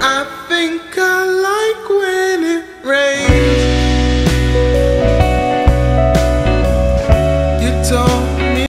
I